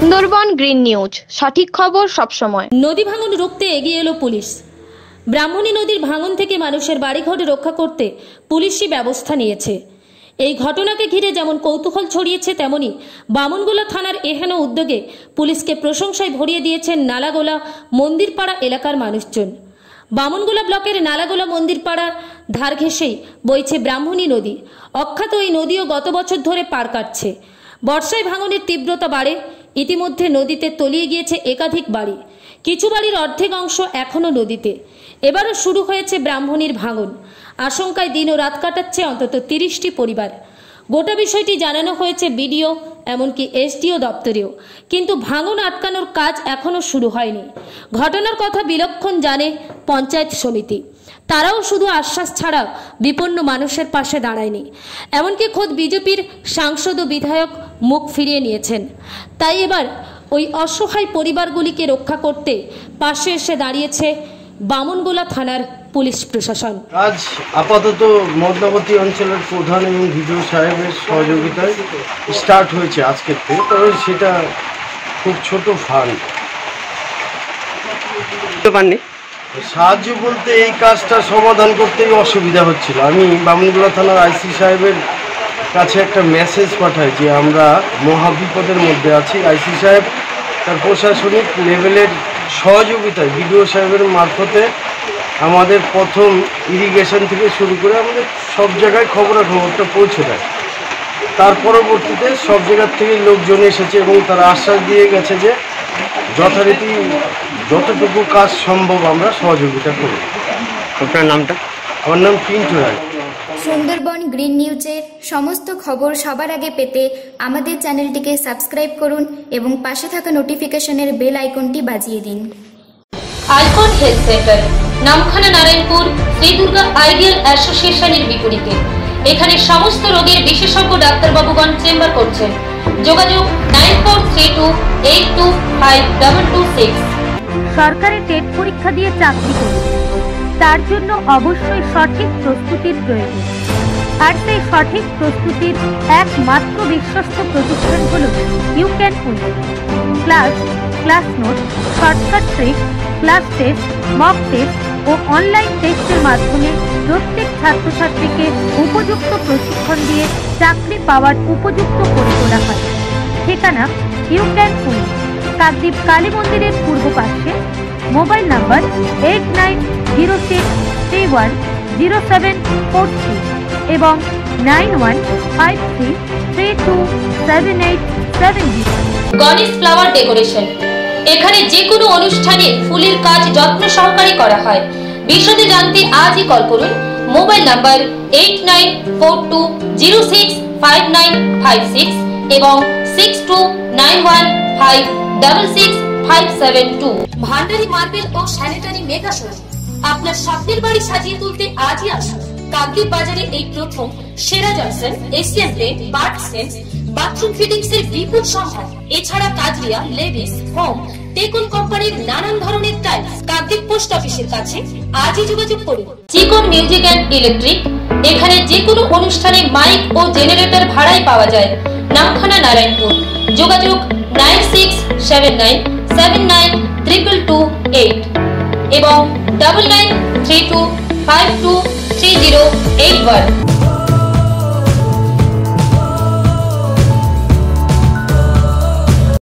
Sundarban green news, সঠিক খবর সবসময়। নদী ভাঙন রুখতে এগিয়ে এলো পুলিশ। ব্রাহ্মণী নদীর ভাঙন থেকে মানুষের বাড়িঘর রক্ষা করতে পুলিশি ব্যবস্থা নিয়েছে। এই ঘটনাকে ঘিরে যেমন কৌতূহল ছড়িয়েছে তেমনি বামনগোলা থানার এহেন উদ্যোগে পুলিশকে প্রশংসায় ভরিয়ে দিয়েছেন নালাগোলা মন্দিরপাড়া এলাকার মানুষজন। বামনগোলা ব্লকের নালাগোলা মন্দিরপাড়ার ধার ঘেঁষেই বইছে ব্রাহ্মণী নদী। অখ্যাত এই নদীও গত বছর ধরে পার কাটছে। বর্ষায় ভাঙনের তীব্রতা বাড়ে ইতিমধ্যে নদীতে তলিয়ে গিয়েছে একাধিক বাড়ি। কিছু বাড়ির অর্ধেক অংশ এখনও নদীতে। এবারও শুরু হয়েছে ব্রাহ্মণীর ভাঙন। আশঙ্কায় দিন ও রাত কাটাচ্ছে অন্তত তিরিশটি পরিবার। গোটা বিষয়টি জানানো হয়েছে বিডিও, এমনকি এসডিও দপ্তরেও। কিন্তু ভাঙন আটকানোর কাজ এখনও শুরু হয়নি। ঘটনার কথা বিলক্ষণ জানে পঞ্চায়েত সমিতি। তারাও শুধু আশ্বাস ছাড়া বিপন্ন মানুষের পাশে দাঁড়ায়নি। এমনকি খোদ বিজেপির সাংসদ ও বিধায়ক মুখ ফিরিয়ে নিয়েছেন। তাই এবার ওই অসহায় পরিবারগুলিকে রক্ষা করতে পাশে এসে দাঁড়িয়েছে বামনগোলা থানার পুলিশ প্রশাসন। আজ আপাতত মদনাবতী অঞ্চলের প্রধান এবং ভিডিও সাহেবের সহযোগিতায় স্টার্ট হয়েছে আজকের থেকে তবে সেটা খুব ছোট ফান্ড। পাননি? সাহায্য বলতে এই কাজটা সমাধান করতেই অসুবিধা হচ্ছিল। আমি বামনগোলা থানার আইসি সাহেবের কাছে একটা মেসেজ পাঠাই যে আমরা মহাবিপদের মধ্যে আছি। আইসি সাহেব, তার প্রশাসনিক লেভেলের সহযোগিতায়, বিডিও সাহেবের মারফতে আমাদের প্রথম ইরিগেশন থেকে শুরু করে আমাদের সব জায়গায় খবরাখবরটা পৌঁছে দেয়। তার পরবর্তীতে সব জায়গার থেকে লোকজন এসেছে এবং তারা আশ্বাস দিয়ে গেছে যে যথারীতি যতটুকু কাজ সম্ভব আমরা সহযোগিতা করি। আপনার নামটা? আমার নাম পিন্টু রায়। সুন্দরবন গ্রিন নিউজের সমস্ত খবর সবার আগে পেতে আমাদের চ্যানেলটিকে সাবস্ক্রাইব করুন এবং পাশে থাকা নোটিফিকেশনের বেল আইকনটি বাজিয়ে দিন। Icon health centre Namkhana Narayanpur Shri Durga ideal অ্যাসোসিয়েশনের বিপরীতে। এখানে সমস্ত রোগের বিশেষজ্ঞ ডাক্তারবাবুগণ চেম্বার করছেন। যোগাযোগ nine four three two eight two five double two six. সরকারি টেট পরীক্ষা দিয়ে চাকরি করুন তার জন্য অবশ্যই সঠিক প্রস্তুতির প্রয়োজন। আর সেই সঠিক প্রস্তুতির একমাত্র বিশ্বস্ত প্রতিষ্ঠান হল you can win class class note, shortcut trick, class test, mock test O online টেস্টের মাধ্যমে প্রত্যেক ছাত্রছাত্রীকে উপযুক্ত প্রশিক্ষণ দিয়ে চাকরি পাওয়ার উপযুক্ত করে তোলা হয়। ঠিকানা you can win Kakdwip Kali মন্দিরের পূর্ব mobile number eight nine zero six three one zero seven four three এবং nine one five three three two seven eight seven zero Ganesh flower decoration এখানে যে কোনো অনুষ্ঠানে ফুলের কাজ যত্ন সহকারে করা হয়। বিশদে জানতে আজই কল করুন mobile number eight nine four two zero six five nine five six এবং six two nine one five double six five marble ও স্যানিটারি মেগা শোরুম আপনার স্বপ্নের বাড়ি সাজিয়ে তুলতে আজই আসুন। কাকদ্বীপ বাজারে এই প্রথম সেরা জনসন এশিয়ান পেন্ট বার্ট সেন্স বাথরুম ফিটিংস এর বিপুল সম্ভার। এছাড়া কাজরিয়া, লেভিস, হোম, টেকন কোম্পানির নানান ধরনের টাইলস। কাকদ্বীপ পোস্ট অফিসের কাছে আজই যোগাযোগ করুন। চিকন মিউজিক অ্যান্ড ইলেকট্রিক। এখানে যে কোনো অনুষ্ঠানে মাইক ও জেনারেটর ভাড়ায় পাওয়া যায়। নামখানা নারায়ণপুর। যোগাযোগ nine six seven nine seven nine triple two eight এবং double nine three two five two three zero eight one